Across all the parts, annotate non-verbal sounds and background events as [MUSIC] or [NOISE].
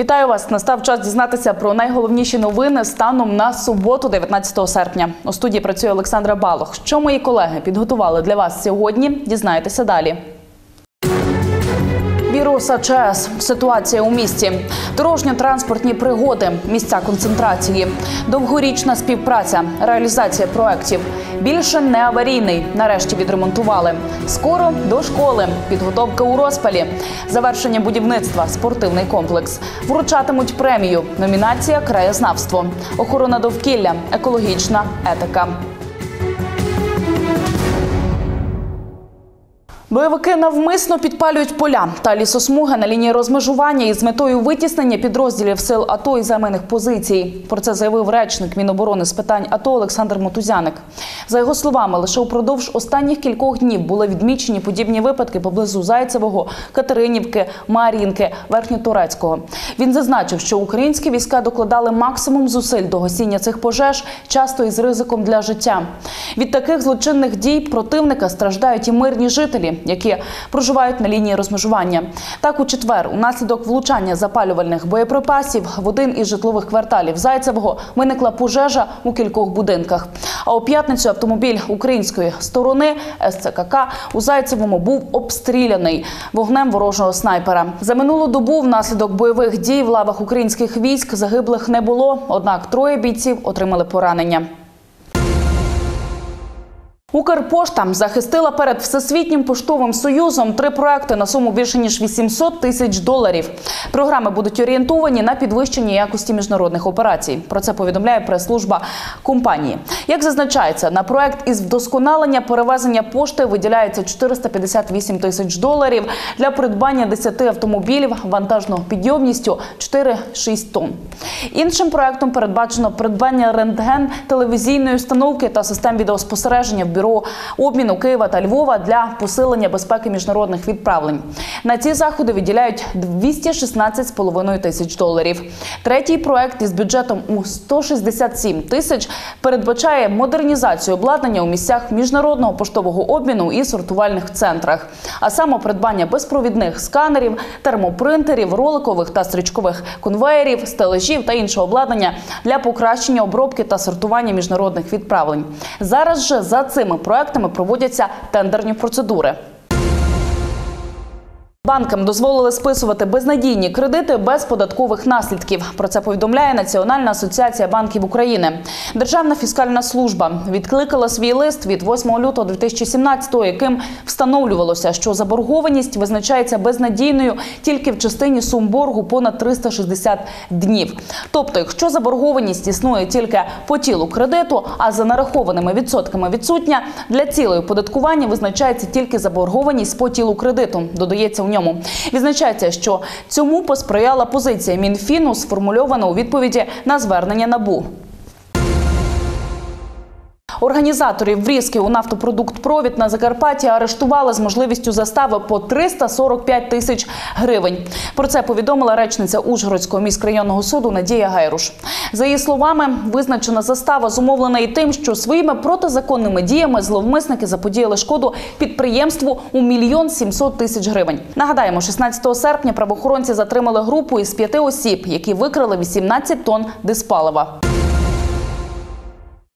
Вітаю вас! Настав час дізнатися про найголовніші новини станом на суботу, 19 серпня. У студії працює Олександра Балох. Що мої колеги підготували для вас сьогодні? Дізнаєтеся далі. Вірус АЧС, ситуація у місті, дорожньо-транспортні пригоди, місця концентрації, довгорічна співпраця, реалізація проєктів. Більше не аварійний. Нарешті відремонтували. Скоро до школи, підготовка у розпалі, завершення будівництва, спортивний комплекс. Вручатимуть премію. Номінація краєзнавство, охорона довкілля, екологічна етика. Бойовики навмисно підпалюють поля та лісосмуги на лінії розмежування із метою витіснення підрозділів сил АТО із займаних позицій. Про це заявив речник Міноборони з питань АТО Олександр Мотузяник. За його словами, лише упродовж останніх кількох днів були відмічені подібні випадки поблизу Зайцевого, Катеринівки, Мар'їнки, Верхньотурецького. Він зазначив, що українські війська докладали максимум зусиль до гасіння цих пожеж, часто із ризиком для життя. Від таких злочинних дій противника страждають і мирні жителі які проживають на лінії розмежування. Так, у четвер, унаслідок влучання запалювальних боєприпасів в один із житлових кварталів Зайцевого виникла пожежа у кількох будинках. А у п'ятницю автомобіль української сторони СЦКК у Зайцевому був обстріляний вогнем ворожого снайпера. За минулу добу внаслідок бойових дій в лавах українських військ загиблих не було однак троє бійців отримали поранення. Укрпошта захистила перед всесвітнім поштовим союзом три проекти на суму більше ніж 800 тисяч доларів. Програми будуть орієнтовані на підвищення якості міжнародних операцій. Про це повідомляє прес-служба компанії. Як зазначається, на проект із вдосконалення перевезення пошти виділяється 458 тисяч доларів для придбання 10 автомобілів вантажною підйомністю 4-6 тонн. Іншим проектом передбачено придбання рентген телевізійної установки та систем відеоспостереження в бюро обміну Києва та Львова для посилення безпеки міжнародних відправлень. На ці заходи виділяють 216,5 тисяч доларів. Третій проект із бюджетом у 167 тисяч передбачає модернізацію обладнання у місцях міжнародного поштового обміну і сортувальних центрах, а саме придбання безпровідних сканерів, термопринтерів, роликових та стрічкових конвеєрів, стележів та іншого обладнання для покращення обробки та сортування міжнародних відправлень. Зараз же за цими проектами проводяться тендерні процедури. Банкам дозволили списувати безнадійні кредити без податкових наслідків. Про це повідомляє Національна асоціація банків України. Державна фіскальна служба відкликала свій лист від 8 лютого 2017-го, яким встановлювалося, що заборгованість визначається безнадійною тільки в частині сум боргу понад 360 днів. Тобто, якщо заборгованість існує тільки по тілу кредиту, а за нарахованими відсотками відсутня, для цілої податкування визначається тільки заборгованість по тілу кредиту. Додається у ньому. Відзначається, що цьому посприяла позиція Мінфіну, сформульована у відповіді на звернення НАБУ. Організаторів врізки у нафтопродуктпровід на Закарпатті арештували з можливістю застави по 345 тисяч гривень. Про це повідомила речниця Ужгородського міськрайонного суду Надія Гайруш. За її словами, визначена застава зумовлена і тим, що своїми протизаконними діями зловмисники заподіяли шкоду підприємству у мільйон 700 тисяч гривень. Нагадаємо, 16 серпня правоохоронці затримали групу із п'яти осіб, які викрали 18 тонн диспалива.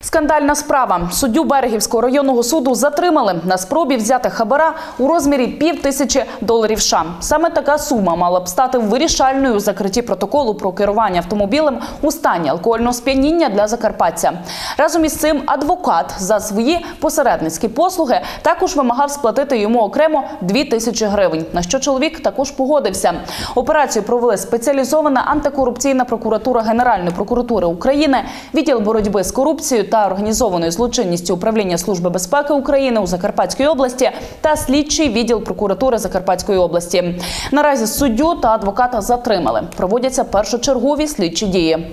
Скандальна справа. Суддю Берегівського районного суду затримали на спробі взяти хабара у розмірі пів тисячі доларів США. Саме така сума мала б стати вирішальною у закритті протоколу про керування автомобілем у стані алкогольного сп'яніння для закарпатця. Разом із цим адвокат за свої посередницькі послуги також вимагав сплатити йому окремо 2 тисячі гривень. На що чоловік також погодився. Операцію провели спеціалізована антикорупційна прокуратура Генеральної прокуратури України, відділ боротьби з корупцією та організованою злочинністю управління Служби безпеки України у Закарпатській області та слідчий відділ прокуратури Закарпатської області. Наразі суддю та адвоката затримали. Проводяться першочергові слідчі дії.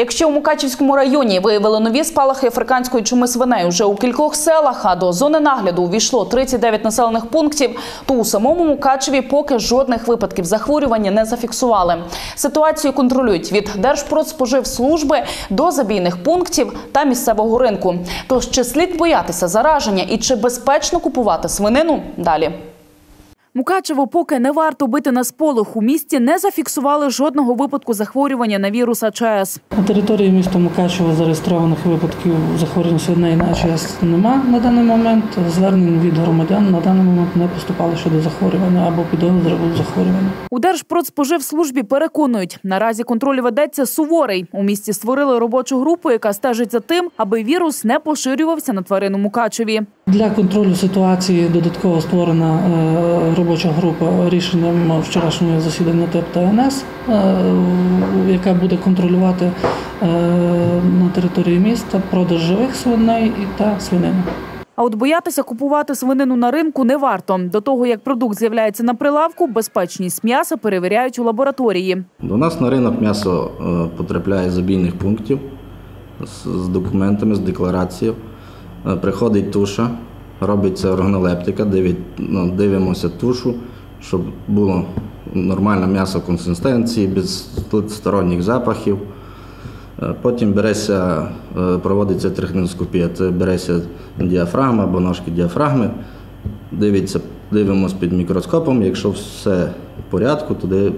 Якщо у Мукачівському районі виявили нові спалахи африканської чуми свиней уже у кількох селах, а до зони нагляду увійшло 39 населених пунктів, то у самому Мукачеві поки жодних випадків захворювання не зафіксували. Ситуацію контролюють від Держпродспоживслужби до забійних пунктів та місцевого ринку. Тож чи слід боятися зараження і чи безпечно купувати свинину? Далі. Мукачево поки не варто бити на сполох. У місті не зафіксували жодного випадку захворювання на вірус АЧС. На території міста Мукачево зареєстрованих випадків захворювання свиней на АЧС нема на даний момент. Звернень від громадян на даний момент не поступали щодо захворювання або підозри захворювання. У Держпродспоживслужбі переконують, наразі контроль ведеться суворий. У місті створили робочу групу, яка стежить за тим, аби вірус не поширювався на тварин у Мукачеві. Для контролю ситуації додатково створена е, робоча група рішенням вчорашнього засідання ТЕП та НС, е, яка буде контролювати е, на території міста продаж живих свиней і та свинини. А от боятися купувати свинину на ринку не варто. До того як продукт з'являється на прилавку, безпечність м'яса перевіряють у лабораторії. До нас на ринок м'ясо е, потрапляє з обійних пунктів з, документами, з декларацією. Приходить туша, робиться органолептика, ну, дивимося тушу, щоб було нормальне м'ясо консистенції, без сторонніх запахів. Е, Потім береться, е, проводиться трихноскопія. Це береться діафрагма або ножки діафрагми, дивиться, дивимося під мікроскопом. Якщо все в порядку, туди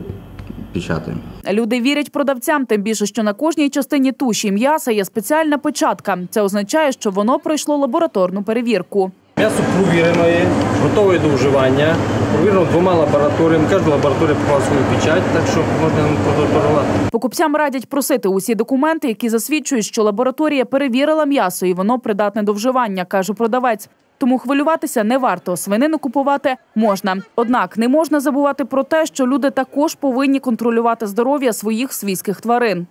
печатаємо. Люди вірять продавцям, тим більше, що на кожній частині туші м'яса є спеціальна печатка. Це означає, що воно пройшло лабораторну перевірку. М'ясо провірено є, готове до вживання. Провірено двома лабораторіями. Кожна лабораторія поклала свою печать, так що можна продавати. Покупцям радять просити усі документи, які засвідчують, що лабораторія перевірила м'ясо і воно придатне до вживання, каже продавець. Тому хвилюватися не варто. Свинину купувати можна. Однак не можна забувати про те, що люди також повинні контролювати здоров'я своїх свійських тварин.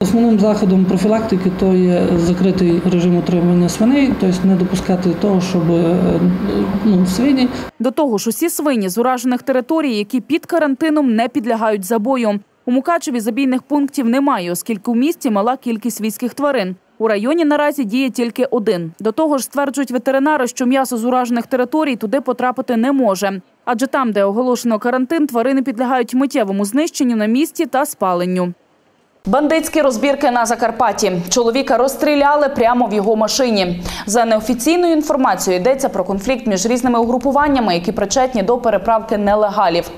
Основним заходом профілактики то є закритий режим утримання свиней, тобто не допускати того, щоб е, ну, свині До того ж, усі свині з уражених територій, які під карантином не підлягають забою. У Мукачеві забійних пунктів немає, оскільки у місті мала кількість свійських тварин. У районі наразі діє тільки один. До того ж, стверджують ветеринари, що м'ясо з уражених територій туди потрапити не може. Адже там, де оголошено карантин, тварини підлягають миттєвому знищенню на місці та спаленню. Бандитські розбірки на Закарпатті. Чоловіка розстріляли прямо в його машині. За неофіційною інформацією йдеться про конфлікт між різними угрупуваннями, які причетні до переправки нелегалів.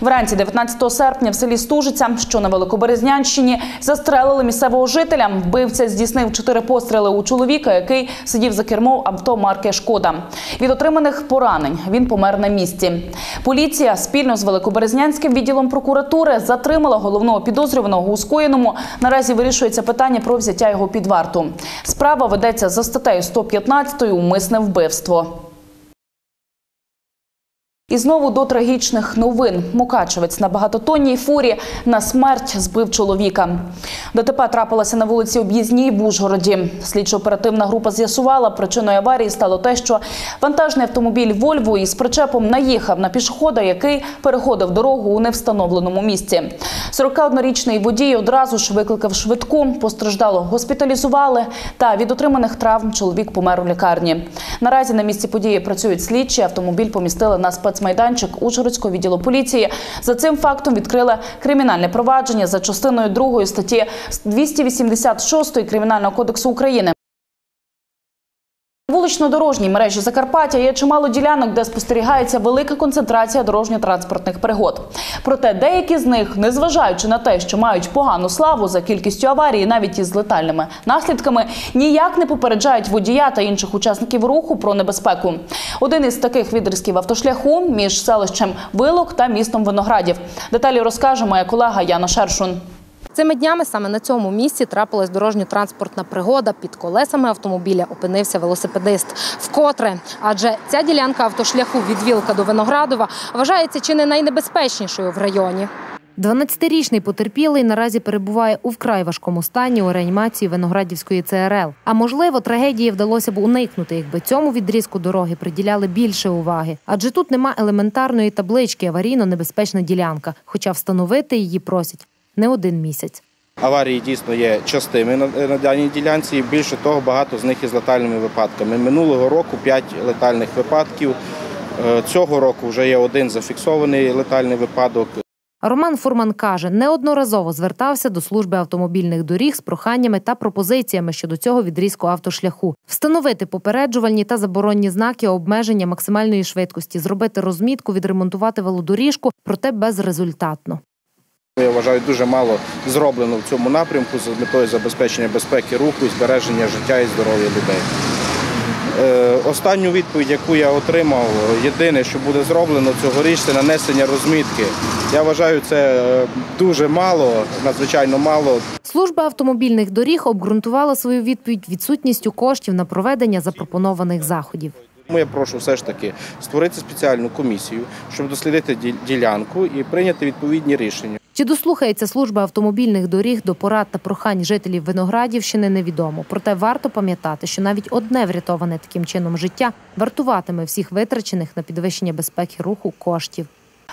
Вранці 19 серпня в селі Стужиця, що на Великоберезнянщині, застрелили місцевого жителя. Вбивця здійснив чотири постріли у чоловіка, який сидів за кермом авто марки Шкода. Від отриманих поранень він помер на місці. Поліція спільно з Великоберезнянським відділом прокуратури затримала головного підозрюваного у скоєному. Наразі вирішується питання про взяття його під варту. Справа ведеться за статтею 115 «Умисне вбивство». І знову до трагічних новин. Мукачевець на багатотонній фурі на смерть збив чоловіка. ДТП трапилося на вулиці Об'їзній в Ужгороді. Слідчо-оперативна група з'ясувала, причиною аварії стало те, що вантажний автомобіль «Вольво» із причепом наїхав на пішохода, який переходив дорогу у невстановленому місці. 41-річний водій одразу ж викликав швидку, постраждало госпіталізували, та від отриманих травм чоловік помер у лікарні. Наразі на місці події працюють слідчі, автомобіль помістили на спецмайданчик Ужгородського відділу поліції. За цим фактом відкрили кримінальне провадження за частиною 2 статті 286 Кримінального кодексу України. Вулично-дорожній мережі Закарпаття є чимало ділянок, де спостерігається велика концентрація дорожньо-транспортних пригод. Проте деякі з них, незважаючи на те, що мають погану славу за кількістю аварій, навіть із летальними наслідками, ніяк не попереджають водія та інших учасників руху про небезпеку. Один із таких відрізків автошляху між селищем Вилок та містом Виноградів. Деталі розкаже моя колега Яна Шершун. Цими днями саме на цьому місці трапилась дорожньо-транспортна пригода. Під колесами автомобіля опинився велосипедист. Вкотре, адже ця ділянка автошляху від Вілка до Виноградова вважається чи не найнебезпечнішою в районі. 12-річний потерпілий наразі перебуває у вкрай важкому стані у реанімації Виноградівської ЦРЛ. А можливо, трагедії вдалося б уникнути, якби цьому відрізку дороги приділяли більше уваги. Адже тут нема елементарної таблички аварійно-небезпечна ділянка, хоча встановити її просять не один місяць. Аварії дійсно є частими на, даній ділянці. і Більше того, багато з них із летальними випадками. Минулого року 5 летальних випадків. Е, Цього року вже є один зафіксований летальний випадок. Роман Фурман каже, неодноразово звертався до служби автомобільних доріг з проханнями та пропозиціями щодо цього відрізку автошляху, встановити попереджувальні та заборонні знаки обмеження максимальної швидкості, зробити розмітку, відремонтувати велодоріжку, проте безрезультатно. Я вважаю, дуже мало зроблено в цьому напрямку з метою забезпечення безпеки руху і збереження життя і здоров'я людей. Е, Останню відповідь, яку я отримав, єдине, що буде зроблено цьогоріч, це нанесення розмітки. Я вважаю, це е, дуже мало, надзвичайно мало. Служба автомобільних доріг обґрунтувала свою відповідь відсутністю коштів на проведення запропонованих заходів. Тому я прошу все ж таки створити спеціальну комісію, щоб дослідити ділянку і прийняти відповідні рішення. Чи дослухається служба автомобільних доріг до порад та прохань жителів Виноградівщини, невідомо. Проте варто пам'ятати, що навіть одне врятоване таким чином життя вартуватиме всіх витрачених на підвищення безпеки руху коштів.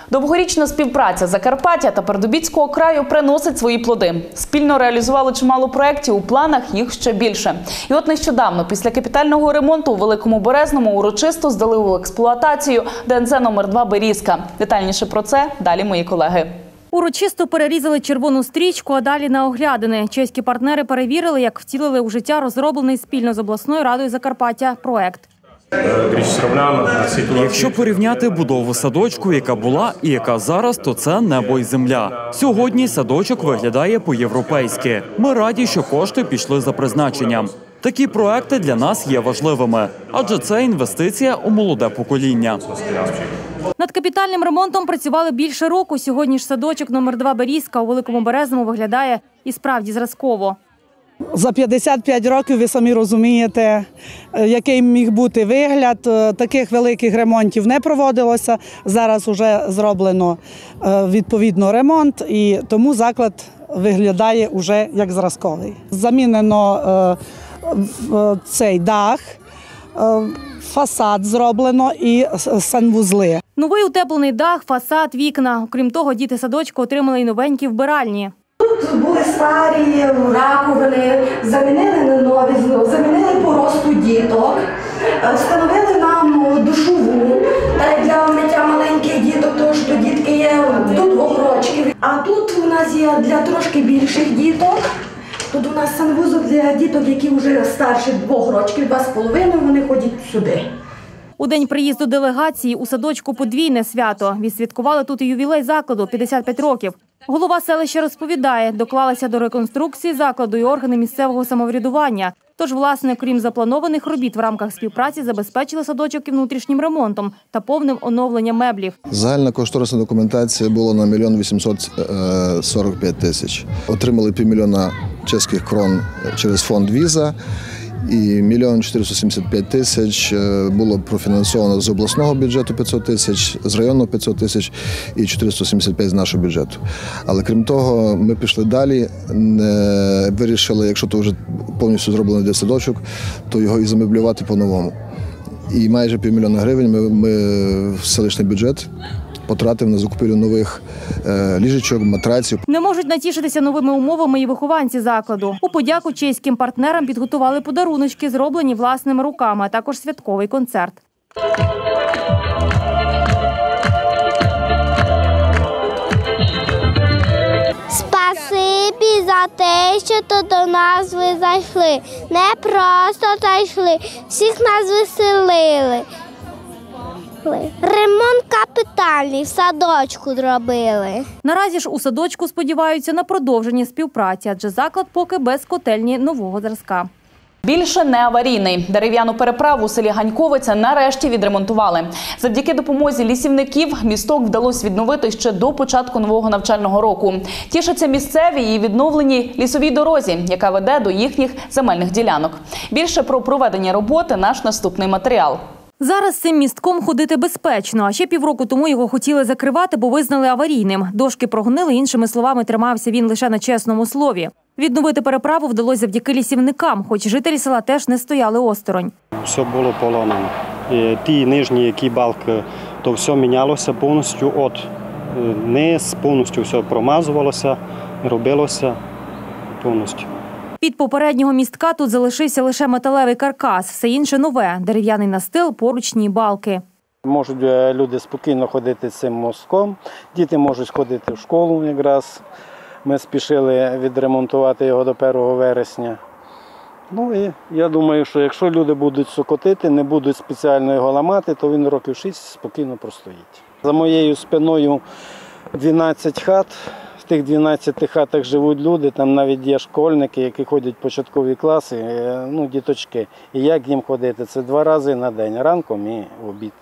Довгорічна співпраця Закарпаття та Пердобіцького краю приносить свої плоди. Спільно реалізували чимало проєктів, у планах їх ще більше. І от нещодавно, після капітального ремонту у Великому Березному урочисто здали у експлуатацію ДНЗ номер 2 Берізка. Детальніше про це далі мої колеги. Урочисто перерізали червону стрічку, а далі на оглядини. Чеські партнери перевірили, як втілили у життя розроблений спільно з обласною радою Закарпаття проект. Якщо порівняти будову садочку, яка була і яка зараз, то це небо й земля. Сьогодні садочок виглядає по-європейськи. Ми раді, що кошти пішли за призначенням. Такі проекти для нас є важливими, адже це інвестиція у молоде покоління. Над капітальним ремонтом працювали більше року. Сьогодні ж садочок номер 2 Берізка у Великому Березному виглядає і справді зразково. За 55 років ви самі розумієте, е, який міг бути вигляд. Е, Таких великих ремонтів не проводилося. Зараз вже зроблено е, відповідно ремонт, і тому заклад виглядає вже як зразковий. Замінено цей дах, е, фасад зроблено і санвузли. Новий утеплений дах, фасад, вікна. Окрім того, діти садочку отримали й новенькі вбиральні. Тут були старі раковини, замінили на нові, замінили по росту діток, е, встановили нам душову та й для миття маленьких діток, тому що дітки є до двох років. А тут у нас є для трошки більших діток. Тут у нас санвузол для діток, які вже старші двох років, два з половиною, вони ходять сюди. У день приїзду делегації у садочку подвійне свято. Відсвяткували тут і ювілей закладу 55 років. Голова селища розповідає, доклалися до реконструкції закладу і органи місцевого самоврядування. Тож, власне, крім запланованих робіт в рамках співпраці, забезпечили садочок і внутрішнім ремонтом та повним оновленням меблів. Загальна кошторисна документація була на мільйон 845 тисяч. Отримали півмільйона чеських крон через фонд Віза. І мільйон 475 тисяч е, було профінансовано з обласного бюджету 500 тисяч, з районного 500 тисяч і 475 з нашого бюджету. Але крім того, ми пішли далі. Вирішили, якщо то вже повністю зроблений дитсадочок, то його і замеблювати по-новому. І майже півмільйона гривень ми, ми в селищний бюджет потратив на закупівлю нових е, ліжечок, матраців. Не можуть натішитися новими умовами і вихованці закладу. У подяку чеським партнерам підготували подаруночки, зроблені власними руками, а також святковий концерт. Спасибі за те, що то до нас ви зайшли. Не просто зайшли, всіх нас веселили. Ремонт капітальний в садочку зробили. Наразі ж у садочку сподіваються на продовження співпраці, адже заклад поки без котельні нового зразка. Більше не аварійний. Дерев'яну переправу у селі Ганьковиця нарешті відремонтували. Завдяки допомозі лісівників місток вдалося відновити ще до початку нового навчального року. Тішаться місцеві і відновленій лісовій дорозі, яка веде до їхніх земельних ділянок. Більше про проведення роботи наш наступний матеріал. Зараз цим містком ходити безпечно. А ще півроку тому його хотіли закривати, бо визнали аварійним. Дошки прогнили, іншими словами, тримався він лише на чесному слові. Відновити переправу вдалося завдяки лісівникам, хоч жителі села теж не стояли осторонь. Все було поломано. Ті нижні, які балки, то все мінялося повністю от е, низ, повністю все промазувалося, робилося повністю. Під попереднього містка тут залишився лише металевий каркас, все інше нове, дерев'яний настил, поручні балки. Можуть е, люди спокійно ходити цим мостком, діти можуть ходити в школу якраз. Ми спішили відремонтувати його до 1 вересня. Ну і я думаю, що якщо люди будуть сокотити, не будуть спеціально його ламати, то він років 6 спокійно простоїть. За моєю спиною 12 хат. В тих 12 хатах живуть люди, там навіть є школьники, які ходять в початкові класи, е, ну, діточки. І як їм ходити? Це два рази на день, ранком і в обід.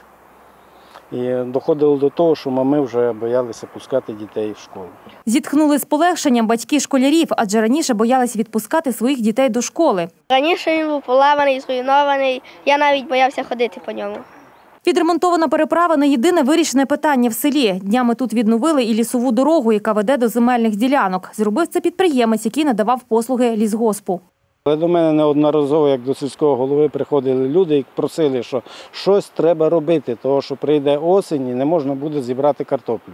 І доходило до того, що мами вже боялися пускати дітей в школу. Зітхнули з полегшенням батьки школярів, адже раніше боялись відпускати своїх дітей до школи. Раніше він був поламаний, зруйнований. Я навіть боявся ходити по ньому. Відремонтована переправа не єдине вирішене питання в селі. Днями тут відновили і лісову дорогу, яка веде до земельних ділянок. Зробив це підприємець, який надавав послуги лісгоспу. Але до мене неодноразово, як до сільського голови, приходили люди і просили, що щось треба робити, тому що прийде осінь і не можна буде зібрати картоплю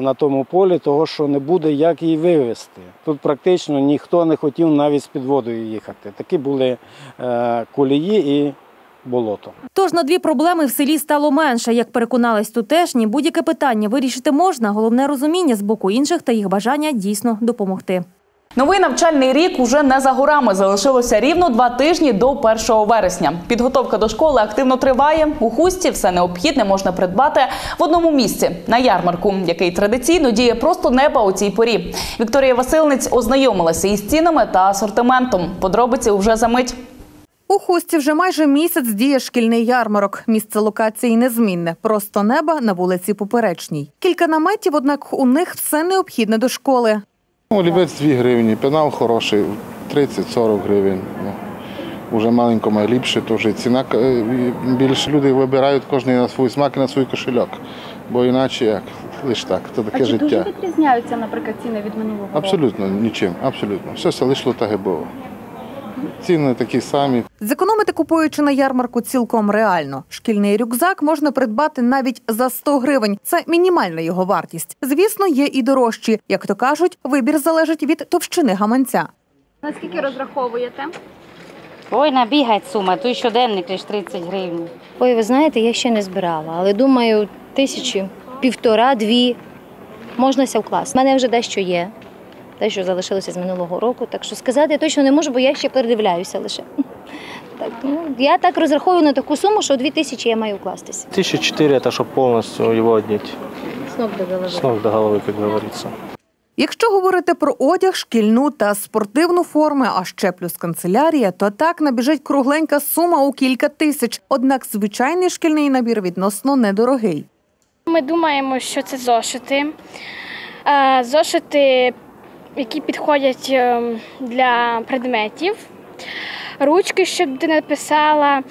на тому полі, того що не буде як її вивезти. Тут практично ніхто не хотів навіть з підводою їхати. Такі були е, колії і болото. Тож на дві проблеми в селі стало менше. Як переконались тутешні, будь-яке питання вирішити можна. Головне розуміння з боку інших та їх бажання дійсно допомогти. Новий навчальний рік уже не за горами. Залишилося рівно два тижні до 1 вересня. Підготовка до школи активно триває. У хусті все необхідне можна придбати в одному місці на ярмарку, який традиційно діє просто неба у цій порі. Вікторія Васильниць ознайомилася із цінами та асортиментом. Подробиці вже за мить. У хусті вже майже місяць діє шкільний ярмарок. Місце локації незмінне, просто неба на вулиці Поперечній. Кілька наметів, однак у них все необхідне до школи. Олівець 2 гривні, пенал хороший, 30-40 гривень. Ну, Уже маленько має ліпше, то вже ціна е, більше люди вибирають кожен на свій смак і на свій кошельок. Бо іначе як, лише так, це таке а чи життя. дуже відрізняються, наприклад, ціни від минулого року? Абсолютно нічим, абсолютно. Все залишило так і було. Ціни такі самі. Зекономити купуючи на ярмарку цілком реально. Шкільний рюкзак можна придбати навіть за 100 гривень. Це мінімальна його вартість. Звісно, є і дорожчі. Як то кажуть, вибір залежить від товщини гаманця. Наскільки розраховуєте? Ой, набігать сума, той щоденник лише 30 гривень. Ой, ви знаєте, я ще не збирала, але думаю, тисячі, півтора-дві можна ся вкласти. У мене вже дещо є, те, що залишилося з минулого року. Так що сказати я точно не можу, бо я ще передивляюся лише. Так, ну, я так розраховую на таку суму, що дві тисячі я маю вкластися. Тысяча четыре это чтобы полностью его одеть. З ног до голови. С ног до головы, как говорится. Якщо говорити про одяг, шкільну та спортивну форми, а ще плюс канцелярія, то так набіжить кругленька сума у кілька тисяч. Однак звичайний шкільний набір відносно недорогий. Ми думаємо, що це зошити. Е, Зошити, які підходять е, для предметів, ручки, щоб дитина писала.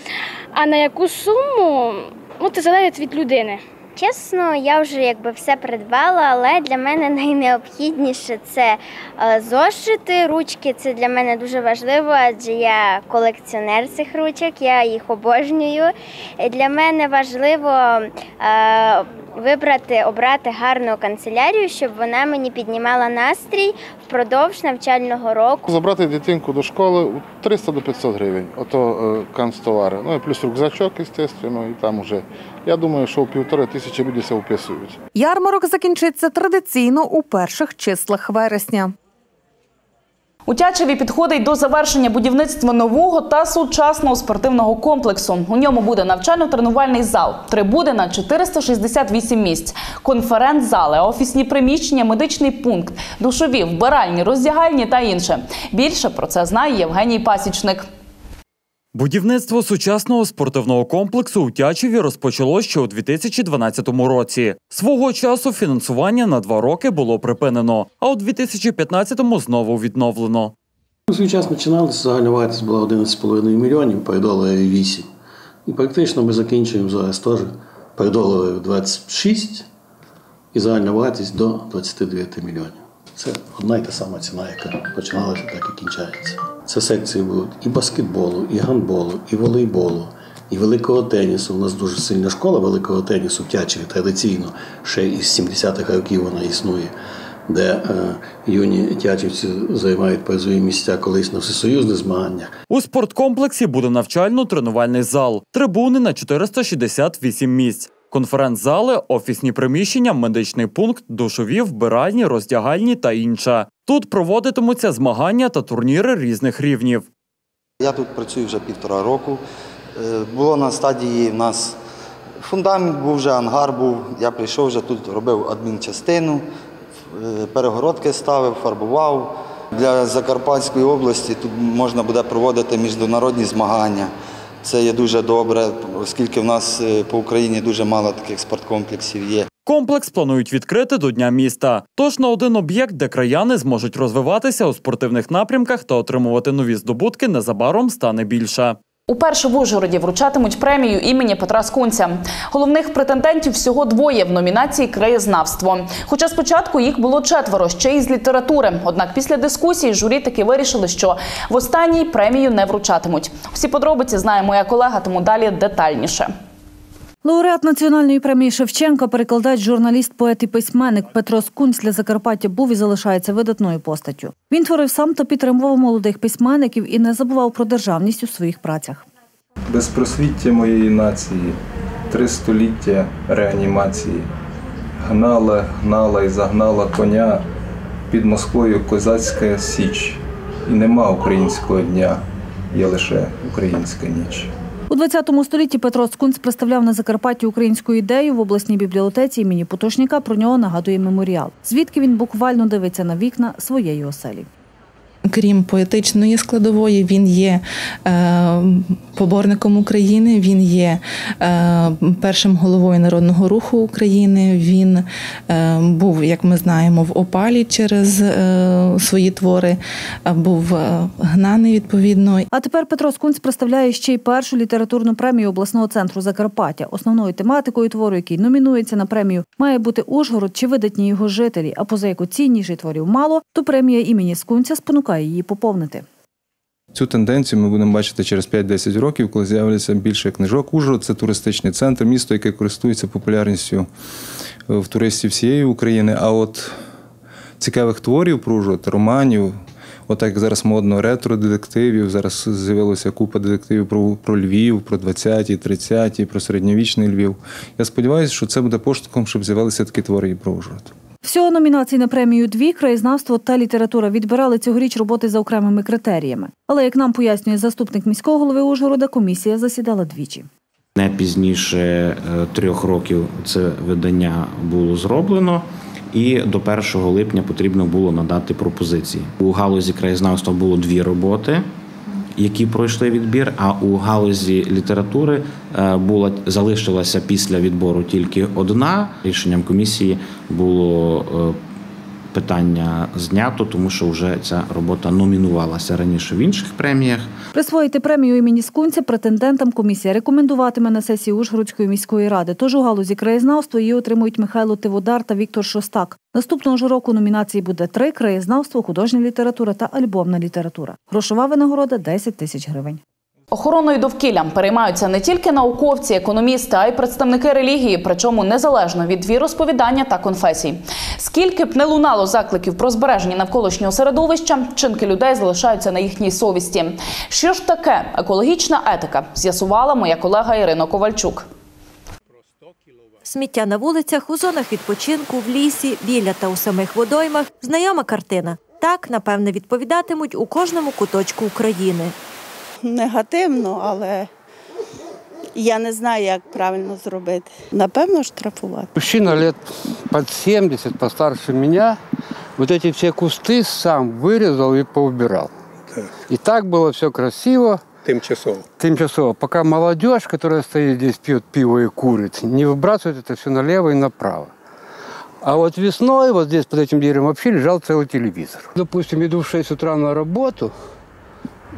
А на яку суму ну, це залежить від людини. Чесно, я вже якби все придбала, але для мене [LAUGHS] найнеобхідніше це е, зошити. Ручки це для мене дуже важливо, адже я колекціонер цих ручок, я їх обожнюю. Для мене важливо е, вибрати, обрати гарну канцелярію, щоб вона мені піднімала настрій впродовж навчального року. Забрати дитинку до школи 300 до 500 гривень, ото е, канцтовари. Ну і плюс рюкзачок, звісно, і там уже. Я думаю, що у півтори тисячі люди це вписують. Ярмарок закінчиться традиційно у перших числах вересня. У Тячеві підходить до завершення будівництва нового та сучасного спортивного комплексу. У ньому буде навчально-тренувальний зал, трибуди на 468 місць, конференц-зали, офісні приміщення, медичний пункт, душові, вбиральні, роздягальні та інше. Більше про це знає Євгеній Пасічник. Будівництво сучасного спортивного комплексу у Тячеві розпочало ще у 2012 році. Свого часу фінансування на два роки було припинено, а у 2015-му знову відновлено. У свій час починалося, загальна вартість була 11,5 мільйонів, передоларів 8. І практично ми закінчуємо зараз теж передоларів 26 і загальна вартість до 29 мільйонів. Це одна й та сама ціна, яка починалася, так і кінчається. Це секції будуть і баскетболу, і гандболу, і волейболу, і великого тенісу. У нас дуже сильна школа великого тенісу в Тячеві традиційно, ще із 70-х років вона існує. де е, юні тячівці займають призові місця колись на всесоюзних змаганнях. У спорткомплексі буде навчально-тренувальний зал, трибуни на 468 місць. Конференц-зали, офісні приміщення, медичний пункт, душові, вбиральні, роздягальні та інше. Тут проводитимуться змагання та турніри різних рівнів. Я тут працюю вже півтора року. Е, Було на стадії в нас фундамент був вже, ангар був. Я прийшов вже тут, робив адмінчастину, е, перегородки ставив, фарбував. Для Закарпатської області тут можна буде проводити міжнародні змагання. Це є дуже добре, оскільки в нас е, по Україні дуже мало таких спорткомплексів є. Комплекс планують відкрити до Дня міста. Тож на один об'єкт, де краяни зможуть розвиватися у спортивних напрямках та отримувати нові здобутки, незабаром стане більше. Уперше в Ужгороді вручатимуть премію імені Петра Скунця. Головних претендентів всього двоє в номінації Краєзнавство. Хоча спочатку їх було четверо, ще й з літератури. Однак після дискусії журі таки вирішили, що в останній премію не вручатимуть. Всі подробиці знає моя колега, тому далі детальніше. Лауреат національної премії Шевченка, перекладач, журналіст, поет і письменник Петро Скунць для Закарпаття був і залишається видатною постаттю. Він творив сам та підтримував молодих письменників і не забував про державність у своїх працях. Безпросвіття моєї нації, три століття реанімації. Гнала, гнала і загнала коня під Москвою козацька січ. І нема українського дня, є лише українська ніч. У 20 столітті Петро Скунц представляв на Закарпатті українську ідею в обласній бібліотеці імені Потошніка. Про нього нагадує меморіал, звідки він буквально дивиться на вікна своєї оселі. Крім поетичної складової, він є е, поборником України, він є е, першим головою народного руху України. Він е, був, як ми знаємо, в опалі через свої твори, був гнаний відповідно. А тепер Петро Скунць представляє ще й першу літературну премію обласного центру Закарпаття. Основною тематикою твору, який номінується на премію, має бути Ужгород чи видатні його жителі. А поза яку цінніших творів мало, то премія імені Скунця спонукає її поповнити. Цю тенденцію ми будемо бачити через 5-10 років, коли з'являться більше книжок. Ужгород це туристичний центр, місто, яке користується популярністю е, в туристів всієї України. А от цікавих творів про Ужгород, романів, отак як зараз модно ретро-детективів. Зараз з'явилася купа детективів про, про Львів, про 20-ті, 30-ті, про середньовічний Львів. Я сподіваюся, що це буде поштовхом, щоб з'явилися такі твори і про Ужгород. Всього номінацій на премію дві краєзнавство та література відбирали цьогоріч роботи за окремими критеріями. Але як нам пояснює заступник міського голови Ужгорода, комісія засідала двічі. Не пізніше е, трьох років це видання було зроблено, і до 1 липня потрібно було надати пропозиції. У галузі краєзнавства було дві роботи, які пройшли відбір. А у галузі літератури е, була залишилася після відбору тільки одна. Рішенням комісії було е, питання знято, тому що вже ця робота номінувалася раніше в інших преміях. Присвоїти премію імені Скунця претендентам комісія рекомендуватиме на сесії Ужгородської міської ради. Тож у галузі краєзнавства її отримують Михайло Тиводар та Віктор Шостак. Наступного ж року номінацій буде три краєзнавство, художня література та альбомна література. Грошова винагорода 10 тисяч гривень. Охороною довкілля переймаються не тільки науковці, економісти, а й представники релігії, причому незалежно від віросповідання та конфесій. Скільки б не лунало закликів про збереження навколишнього середовища, чинки людей залишаються на їхній совісті. Що ж таке екологічна етика? З'ясувала моя колега Ірина Ковальчук. Сміття на вулицях, у зонах відпочинку, в лісі, біля та у самих водоймах знайома картина. Так, напевне, відповідатимуть у кожному куточку України негативно, але я не знаю, як правильно зробити. Напевно, штрафувати. Мужчина лет под 70, постарше меня, вот эти все кусты сам вырезал и поубирал. И так было все красиво. Тимчасово. Тимчасово. Пока молодежь, которая стоит здесь, пьет пиво и курит, не выбрасывает это все налево и направо. А вот весной, вот здесь под этим деревом вообще лежал целый телевизор. Допустим, иду в 6 утра на работу,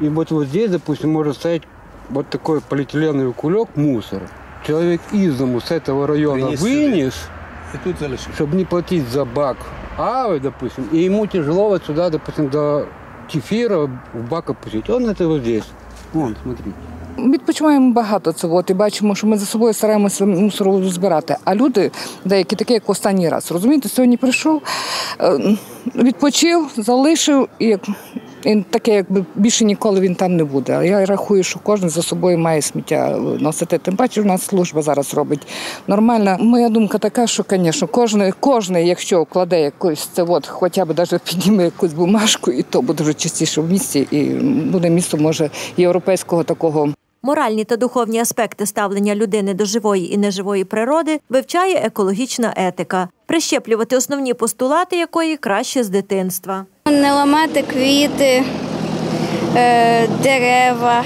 и вот, вот здесь, допустим, может стоять вот такой полиэтиленовый кулек мусора. Человек из дому с этого района Принес вынес, И тут залишив. чтобы не платить за бак авы, допустим, и ему тяжело вот сюда, допустим, до кефира в бак опустить. Он это вот здесь. Вон, смотрите. Відпочиваємо багато цього і бачимо, що ми за собою стараємося мусор збирати. А люди, деякі такі, як останній раз, розумієте, сьогодні прийшов, е, відпочив, залишив і. і таке, якби більше ніколи він там не буде. А я рахую, що кожен за собою має сміття носити. Тим паче, у нас служба зараз робить нормально. Моя думка така, що, звісно, кожен, кожен, якщо вкладе якусь це, от, хоча б навіть підніме якусь бумажку, і то буде вже частіше в місті, і буде місто, може, європейського такого. Моральні та духовні аспекти ставлення людини до живої і неживої природи вивчає екологічна етика, прищеплювати основні постулати якої краще з дитинства. Не ламати квіти, е, дерева,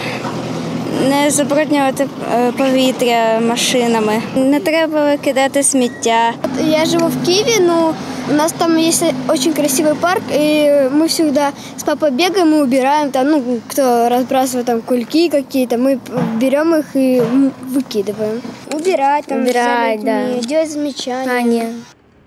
не забруднювати е, повітря машинами. Не треба викидати сміття. Я живу в Киеве, но у нас там есть очень красивый парк, и мы всегда с папой бегаем и убираем там, ну, кто разбрасывает там кульки какие-то, мы берем их и м, выкидываем. Убирать там, Убирать, за людьми, да. делать замечания.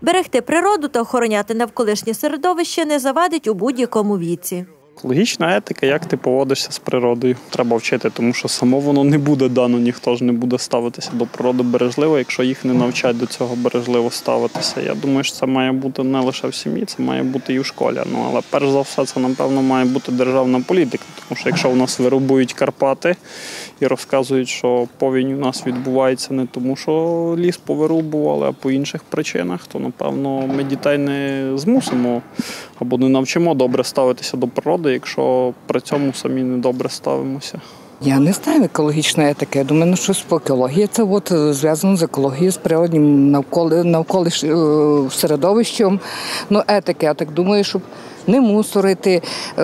Берегти природу та охороняти навколишнє середовище не завадить у будь-якому віці. Логічна етика, як ти поводишся з природою, треба вчити, тому що само воно не буде дано, ніхто ж не буде ставитися до природи бережливо, якщо їх не навчать до цього бережливо ставитися. Я думаю, що це має бути не лише в сім'ї, це має бути і в школі. Ну але перш за все, це напевно має бути державна політика, тому що якщо у нас вирубують Карпати і розказують, що повінь у нас відбувається не тому, що ліс повирубували, а по інших причинах, то напевно ми дітей не змусимо або не навчимо добре ставитися до природи, якщо при цьому самі не добре ставимося. Я не знаю екологічної етики. Я думаю, ну щось по екології це от е, зв'язано з екологією, з природнім навколо навколиш е, середовищем. Ну, етики, я так думаю, щоб не мусорити. е,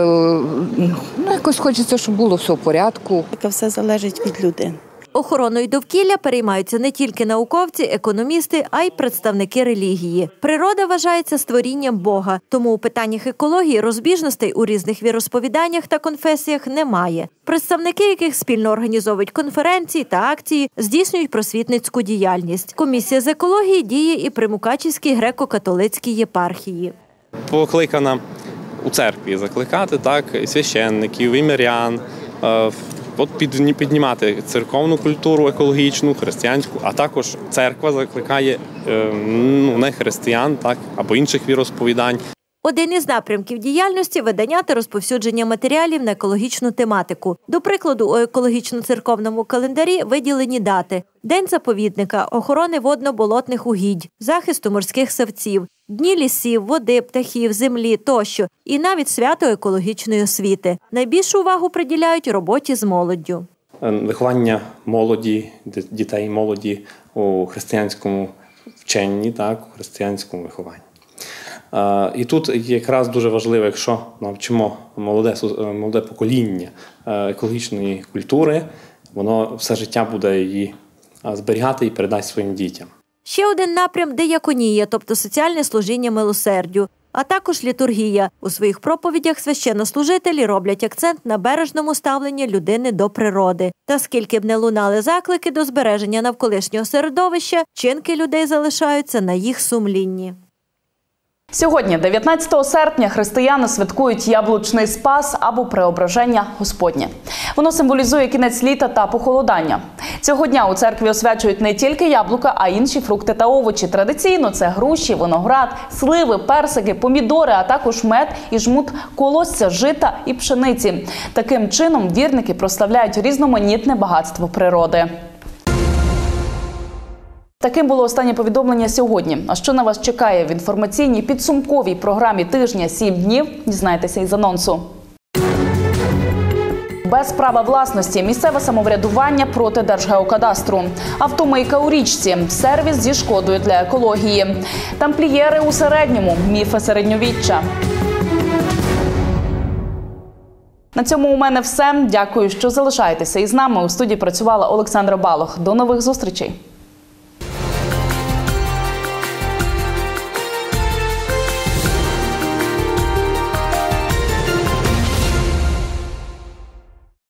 Ну, якось хочеться, щоб було все в порядку. Все залежить від людини. Охороною довкілля переймаються не тільки науковці, економісти, а й представники релігії. Природа вважається створінням Бога, тому у питаннях екології розбіжностей у різних віросповіданнях та конфесіях немає. Представники, яких спільно організовують конференції та акції, здійснюють просвітницьку діяльність. Комісія з екології діє і при Мукачівській греко-католицькій єпархії. покликана у церкві закликати так священників, і мирян. е, От під- піднімати церковну культуру екологічну, християнську, а також церква закликає е, ну, не християн, так або інших віросповідань Один із напрямків діяльності видання та розповсюдження матеріалів на екологічну тематику. До прикладу, у екологічно-церковному календарі виділені дати: День заповідника, охорони водно-болотних угідь, захисту морських савців, дні лісів, води, птахів, землі тощо, і навіть свято екологічної освіти. Найбільшу увагу приділяють роботі з молоддю. Е, виховання молоді, дітей молоді у християнському вченні, так, у християнському вихованні. Е, І тут якраз дуже важливо, якщо навчимо молоде, е, молоде покоління екологічної культури, воно все життя буде її зберігати і передасть своїм дітям. Ще один напрям дияконія, тобто соціальне служіння милосердю, а також літургія. У своїх проповідях священнослужителі роблять акцент на бережному ставленні людини до природи. Та скільки б не лунали заклики до збереження навколишнього середовища, чинки людей залишаються на їх сумлінні. Сьогодні, 19 серпня, християни святкують яблучний спас або преображення Господнє. Воно символізує кінець літа та похолодання. Цього дня у церкві освячують не тільки яблука, а й інші фрукти та овочі. Традиційно це груші, виноград, сливи, персики, помідори, а також мед і жмут колосся, жита і пшениці. Таким чином вірники прославляють різноманітне багатство природи. Таким було останнє повідомлення сьогодні. А що на вас чекає в інформаційній підсумковій програмі тижня «7 днів? Дізнайтеся із анонсу. Без права власності місцеве самоврядування проти Держгеокадастру. Автомийка у річці. Сервіс зі шкодою для екології. Тамплієри у середньому. Міфи середньовіччя. На цьому у мене все. Дякую, що залишаєтеся із нами. У студії працювала Олександра Балох. До нових зустрічей.